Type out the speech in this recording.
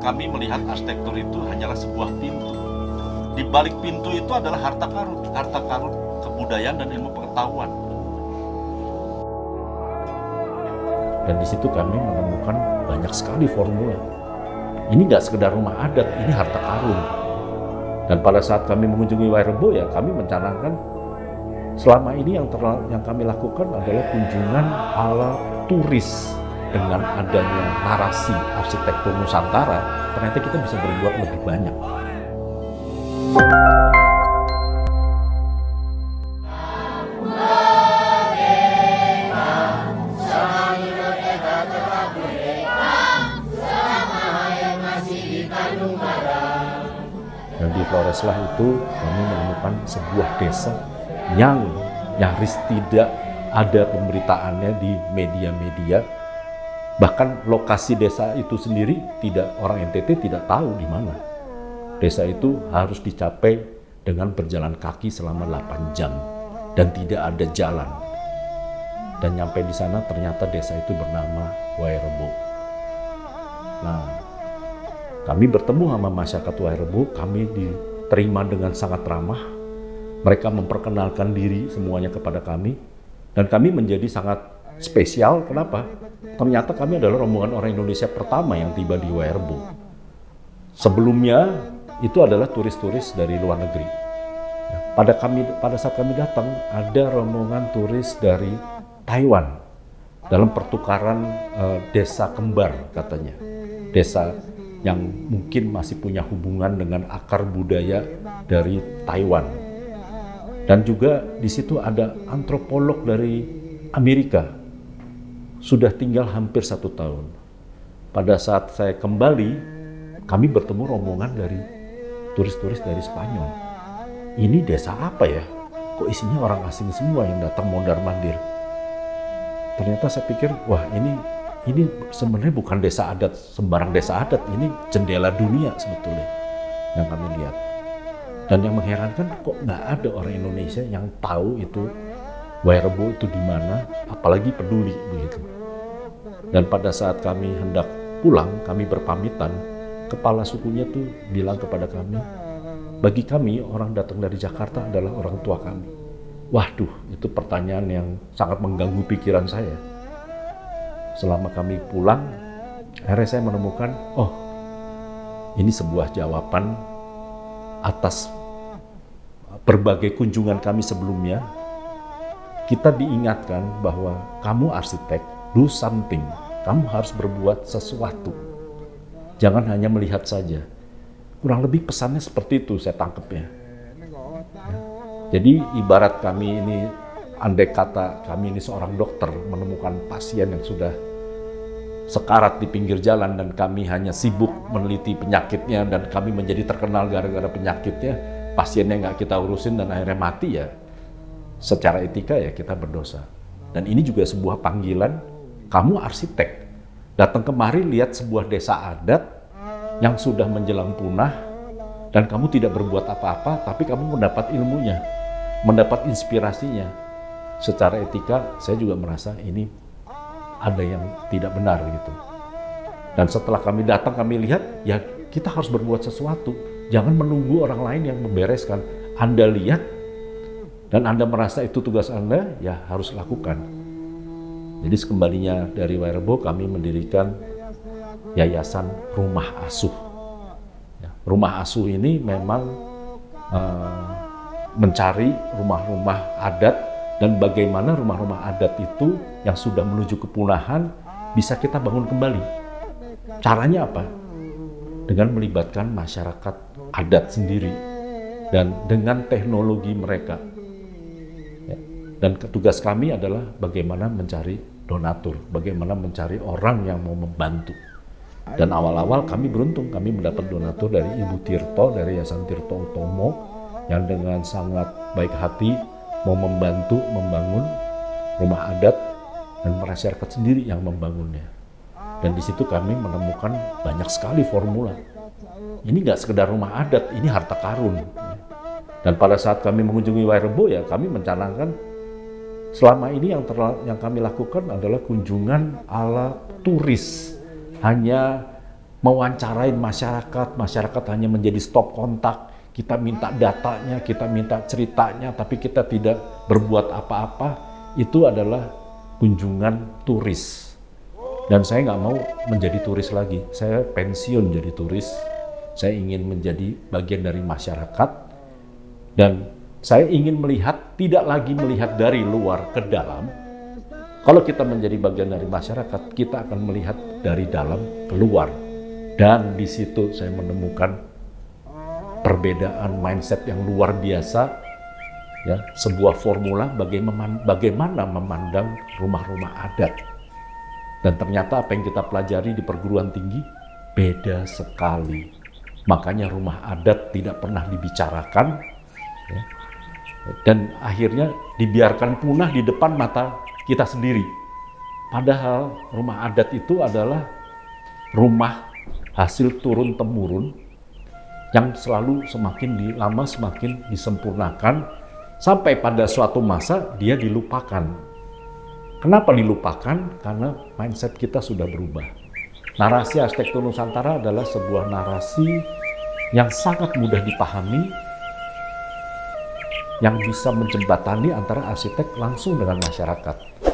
kami melihat arsitektur itu hanyalah sebuah pintu. Di balik pintu itu adalah harta karun, harta karun kebudayaan dan ilmu pengetahuan. Dan di situ kami menemukan banyak sekali formula. Ini nggak sekedar rumah adat, ini harta karun. Dan pada saat kami mengunjungi Wairebo ya kami mencanangkan selama ini yang, yang kami lakukan adalah kunjungan ala turis dengan adanya narasi arsitektur Nusantara, ternyata kita bisa berbuat lebih banyak. Dan di Floreslah itu kami menemukan sebuah desa yang nyaris tidak ada pemberitaannya di media-media. Bahkan lokasi desa itu sendiri tidak orang NTT tidak tahu di mana. Desa itu harus dicapai dengan berjalan kaki selama 8 jam dan tidak ada jalan. Dan nyampe di sana ternyata desa itu bernama Wairebo. Nah, kami bertemu sama masyarakat Wairebo, kami diterima dengan sangat ramah. Mereka memperkenalkan diri semuanya kepada kami dan kami menjadi sangat spesial. Kenapa? Ternyata kami adalah rombongan orang Indonesia pertama yang tiba di Wairebo. Sebelumnya itu adalah turis-turis dari luar negeri. Pada kami pada saat kami datang ada rombongan turis dari Taiwan dalam pertukaran eh, desa kembar katanya. Desa yang mungkin masih punya hubungan dengan akar budaya dari Taiwan. Dan juga di situ ada antropolog dari Amerika. Sudah tinggal hampir satu tahun. Pada saat saya kembali, kami bertemu rombongan dari turis-turis dari Spanyol. Ini desa apa ya? Kok isinya orang asing semua yang datang mondar mandir? Ternyata saya pikir, wah ini ini sebenarnya bukan desa adat sembarang desa adat, ini jendela dunia sebetulnya yang kami lihat. Dan yang mengherankan kok nggak ada orang Indonesia yang tahu itu Wairebo itu di mana, apalagi peduli. Dan pada saat kami hendak pulang, kami berpamitan, kepala sukunya tuh bilang kepada kami, bagi kami orang datang dari Jakarta adalah orang tua kami. Waduh, itu pertanyaan yang sangat mengganggu pikiran saya. Selama kami pulang, akhirnya saya menemukan, oh, ini sebuah jawaban atas berbagai kunjungan kami sebelumnya. Kita diingatkan bahwa kamu arsitek, do something. Kamu harus berbuat sesuatu. Jangan hanya melihat saja. Kurang lebih pesannya seperti itu saya tangkapnya. Jadi ibarat kami ini, andai kata kami ini seorang dokter menemukan pasien yang sudah sekarat di pinggir jalan dan kami hanya sibuk meneliti penyakitnya dan kami menjadi terkenal gara-gara penyakitnya, pasiennya nggak kita urusin dan akhirnya mati ya, secara etika ya kita berdosa. Dan ini juga sebuah panggilan, kamu arsitek, datang kemari lihat sebuah desa adat yang sudah menjelang punah dan kamu tidak berbuat apa-apa, tapi kamu mendapat ilmunya, mendapat inspirasinya. Secara etika, saya juga merasa ini ada yang tidak benar gitu. Dan setelah kami datang, kami lihat, ya kita harus berbuat sesuatu. Jangan menunggu orang lain yang membereskan. Anda lihat, dan Anda merasa itu tugas Anda, ya harus lakukan. Jadi sekembalinya dari Wairebo, kami mendirikan Yayasan Rumah Asuh. Ya, rumah Asuh ini memang uh, mencari rumah-rumah adat dan bagaimana rumah-rumah adat itu yang sudah menuju kepunahan bisa kita bangun kembali. Caranya apa? Dengan melibatkan masyarakat adat sendiri dan dengan teknologi mereka. Ya. Dan tugas kami adalah bagaimana mencari donatur, bagaimana mencari orang yang mau membantu. Dan awal-awal kami beruntung, kami mendapat donatur dari Ibu Tirto, dari Yayasan Tirto Utomo, yang dengan sangat baik hati mau membantu membangun rumah adat dan masyarakat sendiri yang membangunnya. Dan di situ kami menemukan banyak sekali formula. Ini nggak sekedar rumah adat, ini harta karun. Dan pada saat kami mengunjungi Wairebo ya kami mencanangkan selama ini yang yang kami lakukan adalah kunjungan ala turis. Hanya mewawancarain masyarakat, masyarakat hanya menjadi stop kontak, kita minta datanya, kita minta ceritanya, tapi kita tidak berbuat apa-apa, itu adalah kunjungan turis. Dan saya nggak mau menjadi turis lagi, saya pensiun jadi turis, saya ingin menjadi bagian dari masyarakat, dan saya ingin melihat, tidak lagi melihat dari luar ke dalam, kalau kita menjadi bagian dari masyarakat, kita akan melihat dari dalam keluar. Dan di situ saya menemukan perbedaan mindset yang luar biasa ya sebuah formula bagaimana bagaimana memandang rumah-rumah adat dan ternyata apa yang kita pelajari di perguruan tinggi beda sekali makanya rumah adat tidak pernah dibicarakan ya. Dan akhirnya dibiarkan punah di depan mata kita sendiri padahal rumah adat itu adalah rumah hasil turun temurun yang selalu semakin lama semakin disempurnakan sampai pada suatu masa dia dilupakan. Kenapa dilupakan? Karena mindset kita sudah berubah. Narasi arsitektur Nusantara adalah sebuah narasi yang sangat mudah dipahami, yang bisa menjembatani antara arsitek langsung dengan masyarakat.